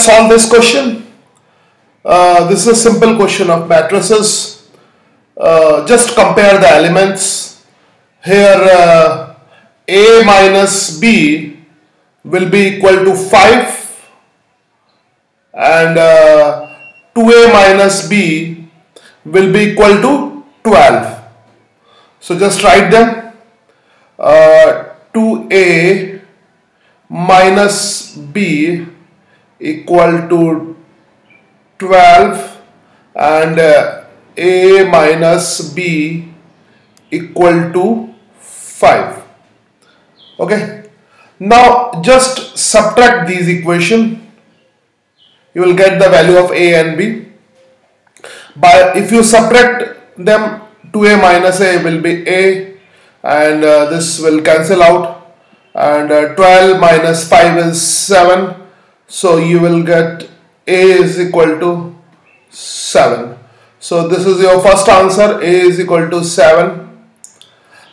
solve this question. Uh, this is a simple question of matrices. Uh, just compare the elements. Here uh, A minus B will be equal to 5 and 2A uh, minus B will be equal to 12. So just write them. 2A uh, minus B equal to 12 and uh, a minus b equal to 5 okay? Now just subtract these equation. You will get the value of a and b. By if you subtract them 2a minus a will be a and uh, this will cancel out. And uh, 12 minus 5 is 7 so you will get A is equal to 7. So this is your first answer A is equal to 7.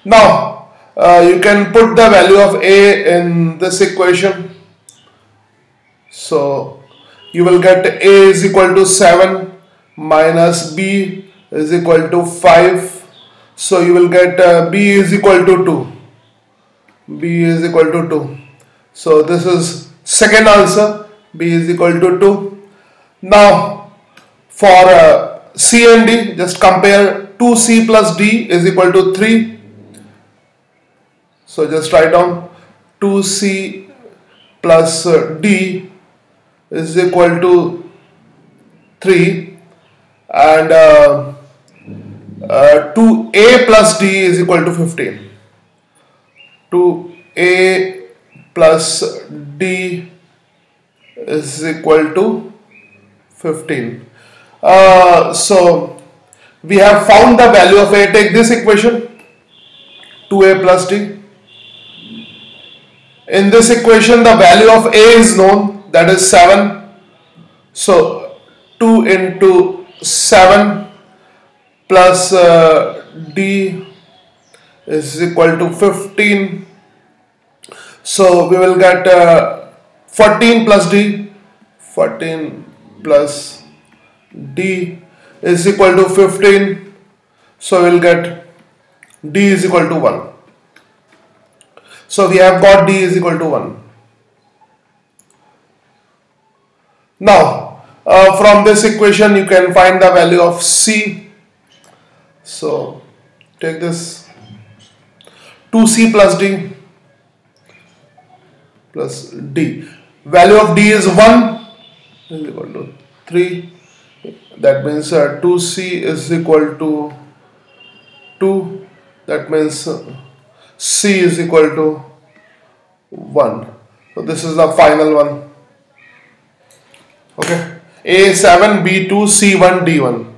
Now uh, you can put the value of A in this equation. So you will get A is equal to 7 minus B is equal to 5. So you will get uh, B is equal to 2. B is equal to 2. So this is second answer b is equal to 2 now for uh, c and d just compare 2c plus d is equal to 3 so just write down 2c plus uh, d is equal to 3 and uh, uh, 2a plus d is equal to 15 2a plus d is equal to 15. Uh, so we have found the value of A. Take this equation 2A plus D. In this equation the value of A is known that is 7. So 2 into 7 plus uh, D is equal to 15. So we will get uh, 14 plus D. 14 plus D is equal to 15 so we'll get D is equal to 1 so we have got D is equal to 1 now uh, from this equation you can find the value of C. So take this. 2C plus D plus D value of d is 1 is equal to 3 that means uh, 2c is equal to 2 that means uh, c is equal to 1 so this is the final one. Okay. A7 b2 c1 d1